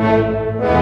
Música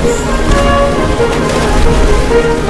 Thank you.